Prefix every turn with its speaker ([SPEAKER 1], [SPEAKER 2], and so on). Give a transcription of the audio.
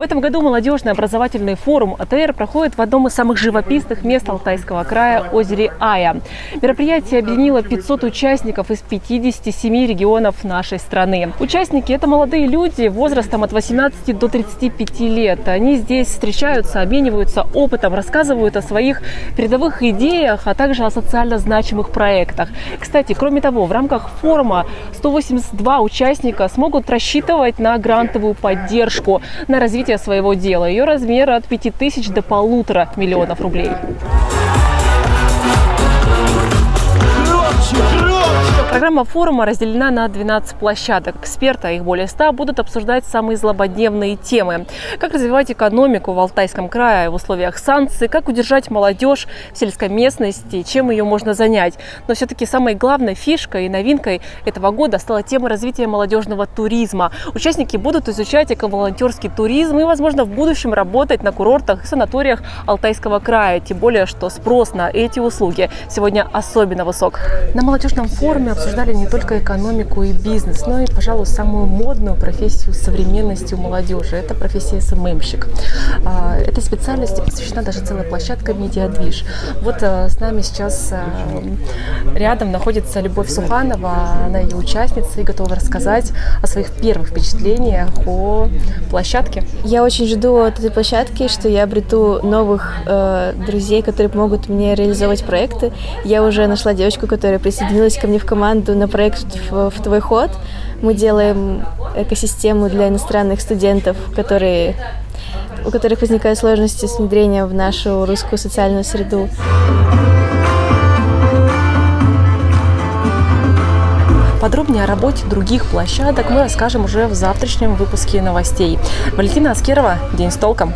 [SPEAKER 1] В этом году молодежный образовательный форум АТР проходит в одном из самых живописных мест Алтайского края – озере Ая. Мероприятие объединило 500 участников из 57 регионов нашей страны. Участники – это молодые люди возрастом от 18 до 35 лет. Они здесь встречаются, обмениваются опытом, рассказывают о своих передовых идеях, а также о социально значимых проектах. Кстати, кроме того, в рамках форума 182 участника смогут рассчитывать на грантовую поддержку, на развитие развития своего дела. Ее размер от 5000 до полутора миллионов рублей. Программа форума разделена на 12 площадок. Эксперты, а их более 100, будут обсуждать самые злободневные темы. Как развивать экономику в Алтайском крае в условиях санкций, как удержать молодежь в сельской местности, чем ее можно занять. Но все-таки самой главной фишкой и новинкой этого года стала тема развития молодежного туризма. Участники будут изучать эко-волонтерский туризм и, возможно, в будущем работать на курортах и санаториях Алтайского края. Тем более, что спрос на эти услуги сегодня особенно высок. На молодежном форуме обсуждали не только экономику и бизнес, но и, пожалуй, самую модную профессию современности у молодежи. Это профессия СММщик. А, этой специальности посвящена даже целая площадка «Медиадвиж». Вот а, с нами сейчас а, рядом находится Любовь Суханова, она ее участница и готова рассказать о своих первых впечатлениях о площадке.
[SPEAKER 2] Я очень жду от этой площадки, что я обрету новых э, друзей, которые помогут мне реализовать проекты. Я уже нашла девочку, которая присоединилась ко мне в команду команду на проект в, в твой ход. Мы делаем экосистему для иностранных студентов, которые, у которых возникают сложности с внедрением в нашу русскую социальную среду.
[SPEAKER 1] Подробнее о работе других площадок мы расскажем уже в завтрашнем выпуске новостей. Валентина Аскерова, День с толком.